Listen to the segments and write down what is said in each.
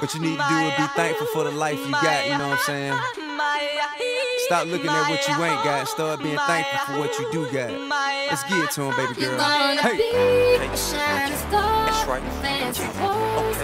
What you need to do is be thankful for the life you got, you know what I'm saying? Stop looking at what you ain't got. And start being thankful for what you do got. Let's get it to him, baby girl. Hey. That's right. Fancy clothes,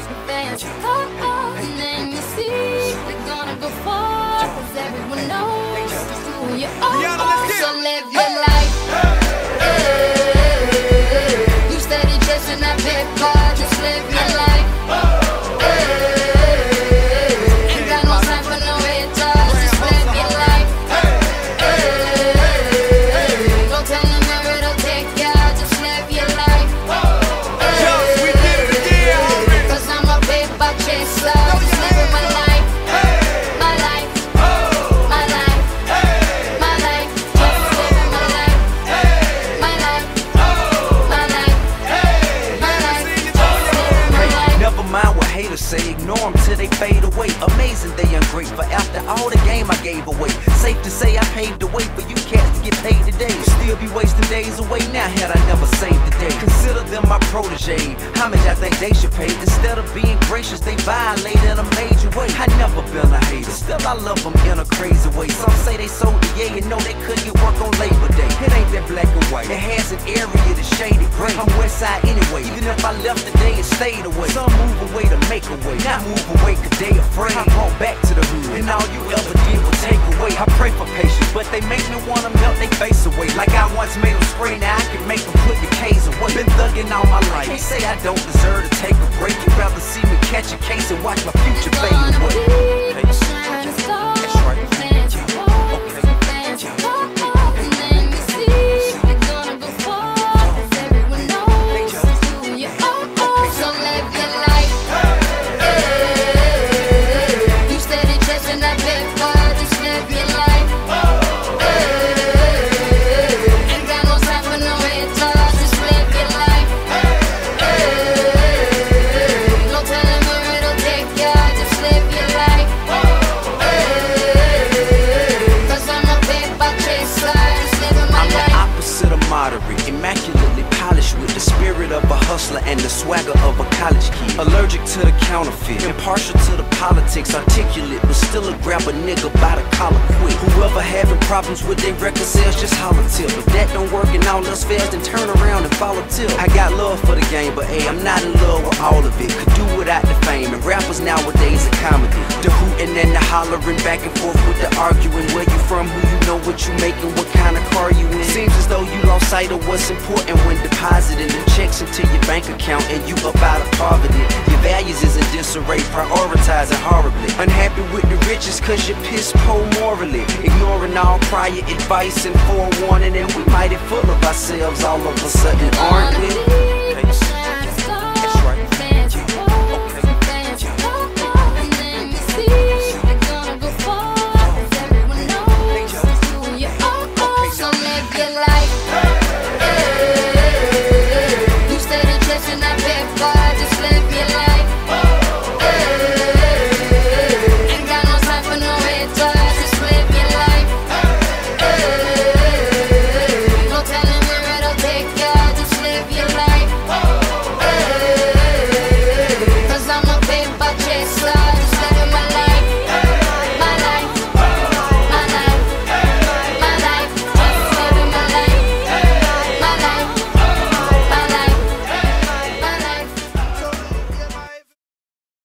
haters say, ignore them till they fade away. Amazing they ungrateful after all the game I gave away. Safe to say I paved the way for you cats to get paid today. Still be wasting days away now had I never saved the day. Consider them my protege. How much I think they should pay? Instead of being gracious, they violate in a major way. I never been a hater, still I love them in a crazy way. Some say they sold the yeah, you know they couldn't get work on Labor Day. It ain't that black and white. It has an area that's shaded gray. I'm west side anyway. Even if I left today and stayed away. Away me wanna melt their face away. Like I once made them spray, now I can make them put the K's away. Been thugging all my life. Can't say I don't deserve to take a break. You'd rather see me catch a case and watch my future fade hustler and the swagger of a college kid. Allergic to the counterfeit, impartial to the politics, articulate, but still a grab a nigga by the collar quick. Whoever having problems with their record sales, just holler till. If that don't work and all else fails, then turn around and follow till. I got love for the game, but hey, I'm not in love with all of it. Could do without the fame, and rappers nowadays are comedy. The hooting and the hollering, back and forth with the arguing. Where you from, who you know, what you making, what kind of car disarray, prioritizing horribly. Unhappy with the riches cause you're piss poor morally. Ignoring all prior advice and forewarning, and we mighty full of ourselves all of a sudden, aren't we?